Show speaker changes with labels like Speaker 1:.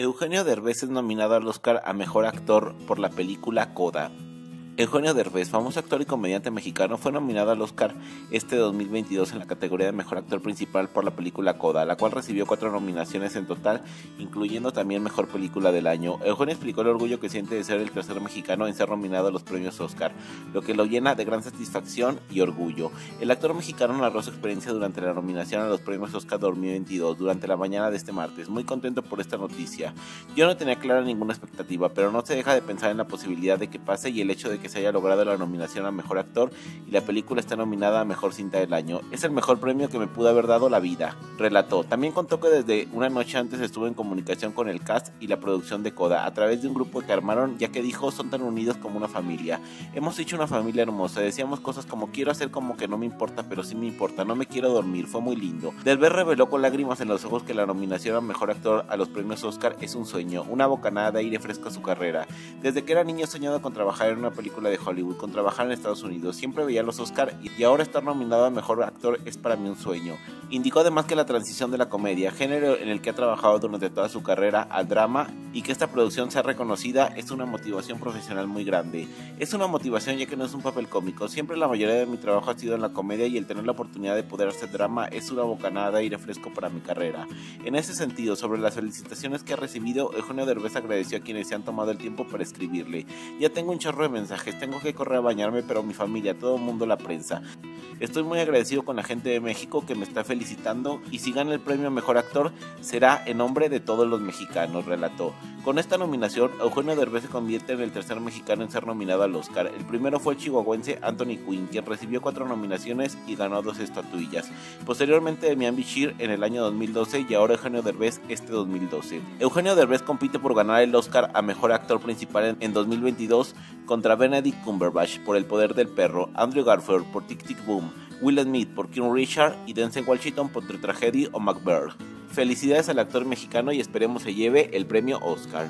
Speaker 1: Eugenio Derbez es nominado al Oscar a Mejor Actor por la película Coda. Eugenio Derbez, famoso actor y comediante mexicano, fue nominado al Oscar este 2022 en la categoría de Mejor Actor Principal por la película Coda, la cual recibió cuatro nominaciones en total, incluyendo también Mejor Película del Año. Eugenio explicó el orgullo que siente de ser el tercer mexicano en ser nominado a los premios Oscar, lo que lo llena de gran satisfacción y orgullo. El actor mexicano narró su experiencia durante la nominación a los premios Oscar 2022 durante la mañana de este martes, muy contento por esta noticia. Yo no tenía clara ninguna expectativa, pero no se deja de pensar en la posibilidad de que pase y el hecho de que se haya logrado la nominación a Mejor Actor y la película está nominada a Mejor Cinta del Año. Es el mejor premio que me pudo haber dado la vida, relató. También contó que desde una noche antes estuvo en comunicación con el cast y la producción de Coda a través de un grupo que armaron ya que dijo son tan unidos como una familia. Hemos hecho una familia hermosa, decíamos cosas como quiero hacer como que no me importa pero sí me importa, no me quiero dormir, fue muy lindo. Delver reveló con lágrimas en los ojos que la nominación a Mejor Actor a los premios Oscar es un sueño, una bocanada de aire fresco a su carrera. Desde que era niño soñado con trabajar en una película de Hollywood, con trabajar en Estados Unidos. Siempre veía los Oscar y ahora estar nominado a Mejor Actor es para mí un sueño. Indicó además que la transición de la comedia, género en el que ha trabajado durante toda su carrera, al drama y que esta producción sea reconocida es una motivación profesional muy grande. Es una motivación ya que no es un papel cómico. Siempre la mayoría de mi trabajo ha sido en la comedia y el tener la oportunidad de poder hacer drama es una bocanada y refresco para mi carrera. En ese sentido, sobre las felicitaciones que ha recibido, Eugenio Derbez agradeció a quienes se han tomado el tiempo para escribirle. Ya tengo un chorro de mensajes, tengo que correr a bañarme, pero mi familia, todo el mundo, la prensa. Estoy muy agradecido con la gente de México que me está felicitando y si gana el premio Mejor Actor será en nombre de todos los mexicanos, relató. Con esta nominación, Eugenio Derbez se convierte en el tercer mexicano en ser nominado al Oscar. El primero fue el chihuahuense Anthony Quinn, quien recibió cuatro nominaciones y ganó dos estatuillas. Posteriormente, Demian Bichir en el año 2012 y ahora Eugenio Derbez este 2012. Eugenio Derbez compite por ganar el Oscar a Mejor Actor Principal en 2022 contra Benedict Cumberbatch por El Poder del Perro, Andrew Garfield por Tic Tic Boom, Will Smith por King Richard y Denzel Washington por The Tragedy o Macbeth. Felicidades al actor mexicano y esperemos se lleve el premio Oscar.